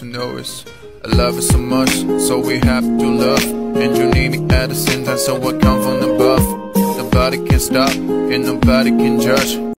to know is I love it so much, so we have to love. And you need me at the same time, so I come from above. Nobody can stop, and nobody can judge.